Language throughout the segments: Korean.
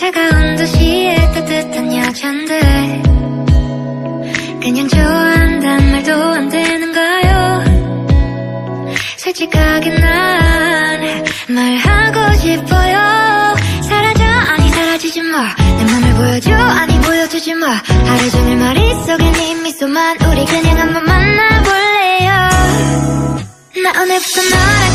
차가운 도시의 따뜻한 여잔데 그냥 좋아한단 말도 안 되는 가요. 솔직하게 난 말하고 싶어요. 사라져 아니 사라지지 마내 맘을 보여줘 아니 보여주지 마. 하루 종일 머릿속에 네 미소만 우리 그냥 한번 만나볼래요. 나 오늘부터 너를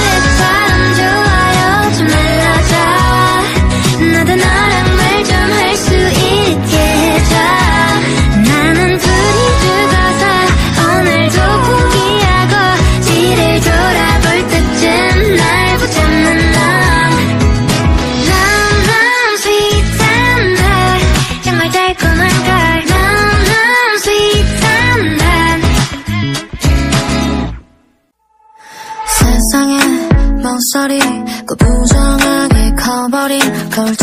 good time. 햇살이 그 부정하게 커버린 거울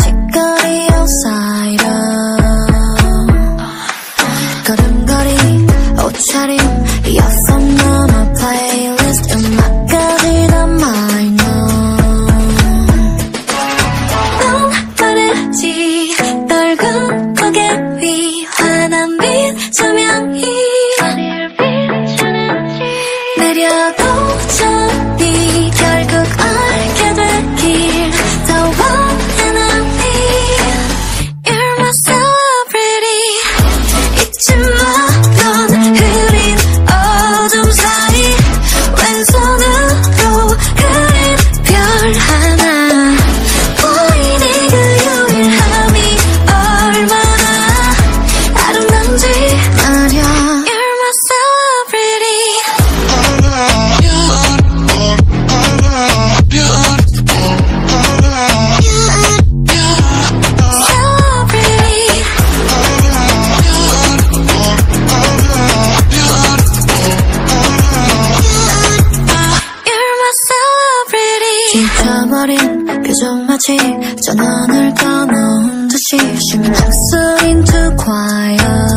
잊어버린 표정 마치 전원을 꺼놓은 듯이 심장소린 too quiet